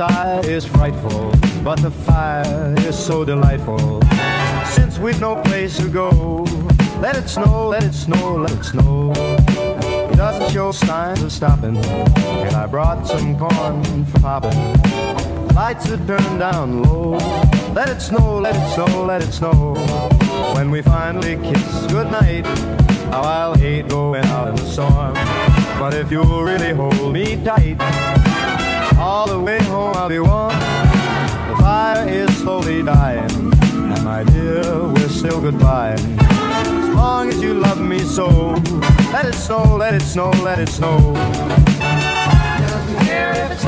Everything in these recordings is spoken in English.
is frightful, but the fire is so delightful. Since we've no place to go, let it snow, let it snow, let it snow. It doesn't show signs of stopping, and I brought some corn for popping. Lights are turned down low. Let it snow, let it snow, let it snow. When we finally kiss goodnight, how I'll hate going out in the storm. But if you'll really hold me tight, all the be warm. The fire is slowly dying, and my dear, we're still goodbye. As long as you love me so, let it snow, let it snow, let it snow. Doesn't care if it's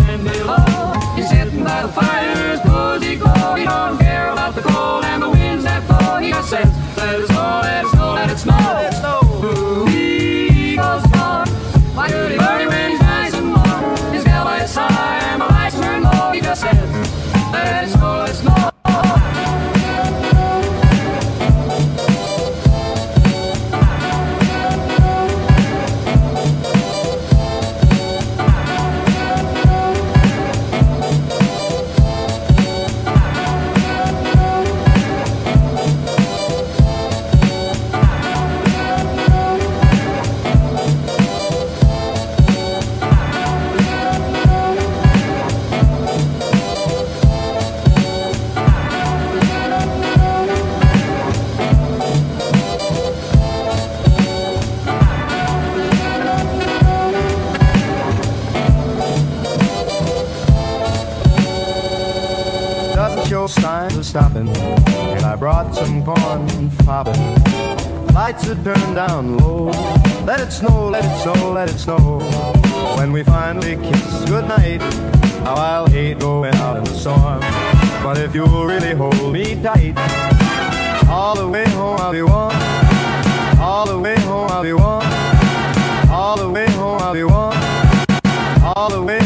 stopping. And I brought some corn popping. Lights are turned down low. Let it snow, let it snow, let it snow. When we finally kiss goodnight, how I'll hate going out in the storm. But if you'll really hold me tight, all the way home I'll be warm. All the way home I'll be warm. All the way home I'll be warm. All the way